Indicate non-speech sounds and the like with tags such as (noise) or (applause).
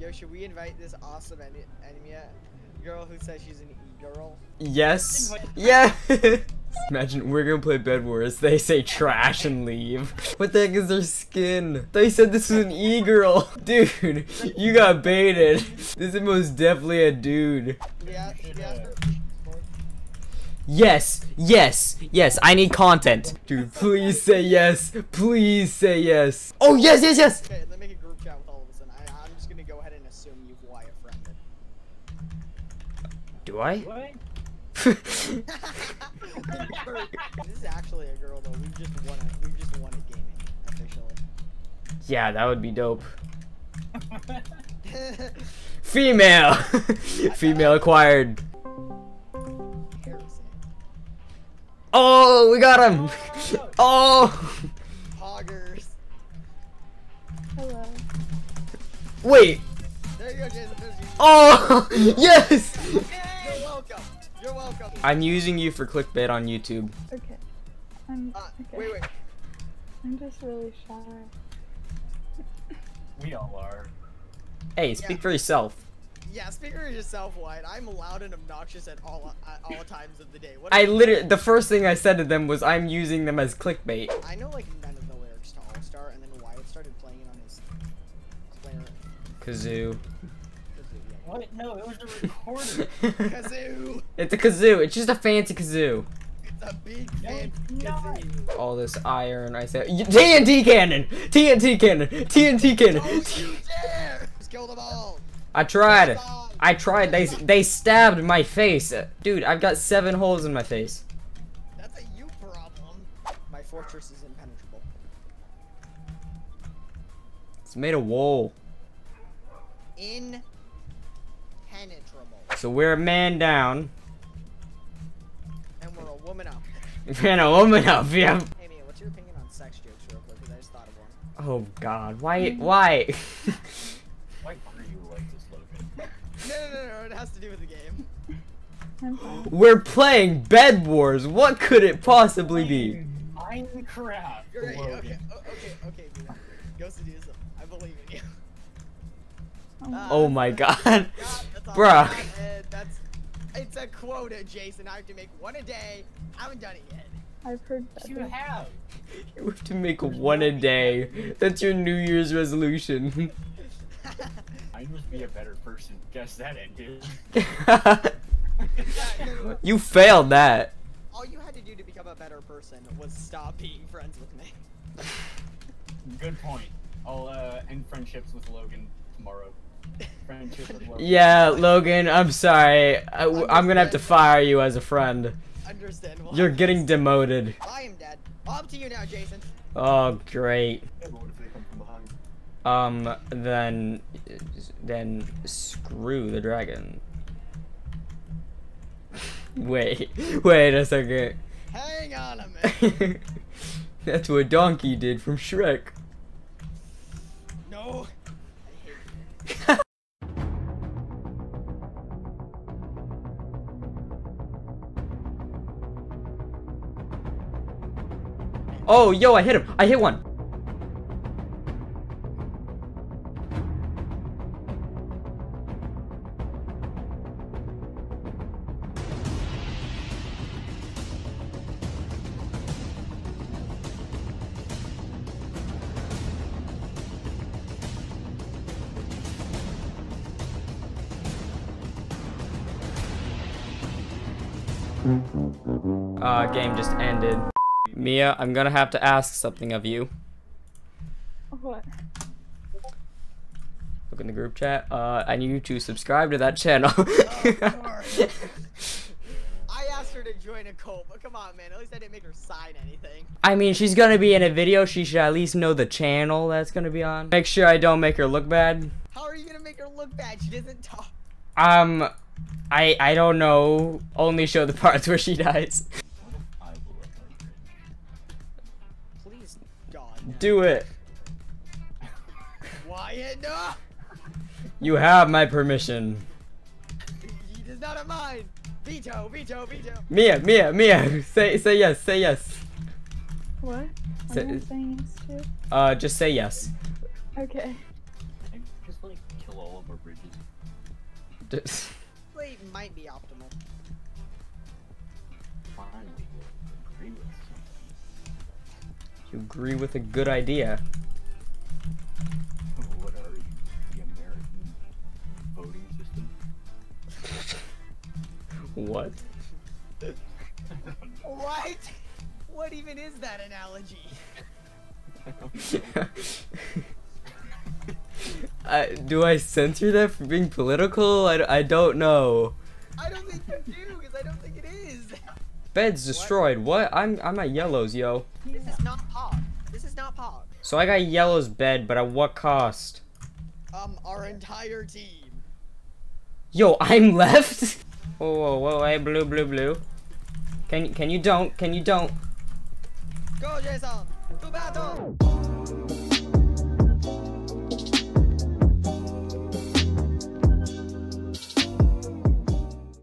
Yo, should we invite this awesome en enemy uh, girl who says she's an e-girl? Yes. Yeah. (laughs) Imagine we're gonna play Bed Wars. They say trash and leave. What the heck is their skin? They said this was an e-girl. (laughs) Dude, you got baited. This is most definitely a dude. Yeah, yeah. Yes, yes, yes, I need content. Dude, please say yes. Please say yes. Oh, yes, yes, yes. Okay, let me make a group chat with all of us, and I, I'm just gonna go ahead and assume you've Wyatt friended. Do I? What? (laughs) this is actually a girl though. We just won it. We just won a gaming officially. yeah, that would be dope. (laughs) Female. (laughs) Female acquired. Harrison. Oh, we got him. Oh. oh. Poggers. Hello. Wait. There you go, Jason. You. Oh, yes. I'm using you for clickbait on YouTube. Okay. I'm Uh, okay. wait, wait. I'm just really shy. We all are. Hey, speak Yeah. for yourself. Yeah, speak for yourself, Wyatt. I'm loud and obnoxious at all at all times of the day. What I literally, the first thing I said to them was I'm using them as clickbait. I know like none of the lyrics to All Star, and then Wyatt started playing it on his clarinet. Kazoo. What? No, it was a (laughs) recorder. Kazoo! It's a kazoo. It's just a fancy kazoo. It's a big No, fan it's not. kazoo. All this iron, I said. TNT cannon! TNT cannon! TNT cannon! Don't you dare! Just kill them all! I tried. I tried. They they stabbed my face. Dude, I've got seven holes in my face. That's a you problem. My fortress is impenetrable. It's made of wool. Impenetrable. So we're a man down. And we're a woman up. (laughs) And a woman up, yeah. Hey Mia, what's your opinion on sex jokes real quick? Because I just thought of one. Oh god, why mm-hmm. why? (laughs) Why are you like this, Logan? No, no, no, no, it has to do with the game. We're playing Bed Wars. What could it possibly be? Minecraft, You're right, okay, okay, okay, Mia. Go seduce them. I believe in you. Oh, uh, Oh my god. (laughs) God, that's all Bruh. got, that's it's a quota, Jason. I have to make one a day. I haven't done it yet. I've heard that. You have. You have to make one a day. That's your New Year's resolution. (laughs) I must be a better person. Guess that ended. (laughs) you failed that. All you had to do to become a better person was stop being friends with me. Good point. I'll uh, end friendships with Logan tomorrow. Friendship with Logan. Yeah, Logan, I'm sorry. I, am gonna have to fire you as a friend. Understandable. You're getting demoted. I am dead. Up to you now, Jason. Oh, great. What if they come from behind? Um, then, then screw the dragon. (laughs) Wait, wait a second. Hang on a (laughs) minute. That's what Donkey did from Shrek. Oh, yo, I hit him. I hit one. Uh, game just ended. Mia, I'm gonna have to ask something of you. What? Look in the group chat. Uh, I need you to subscribe to that channel. (laughs) Of course. I asked her to join a cult, but come on, man. At least I didn't make her sign anything. I mean, she's gonna be in a video. She should at least know the channel that's gonna be on. Make sure I don't make her look bad. How are you gonna make her look bad? She doesn't talk. Um, I I don't know. Only show the parts where she dies. Do it. Wyatt, no! You have my permission. He does not have mine. Veto, veto, veto. Mia, Mia, Mia. (laughs) Say say yes. Say yes. What? What So- am I saying yes to? Uh, just say yes. Okay. Just like kill all of our bridges. Just- Play (laughs) might be optimal. Finally, you'll agree with something. You agree with a good idea. What are you? The American voting system? What? (laughs) What? What even is that analogy? (laughs) I, do I censor that for being political? I, I don't know. I don't think you do, because I don't think it is. Bed's destroyed. What? I'm I'm at yellows, yo. This is not So I got yellow's bed, but at what cost? Um, our entire team. Yo, I'm (laughs) left. Whoa, whoa, whoa! Hey, blue, blue, blue. Can can you don't? Can you don't? Go, Jason! To battle!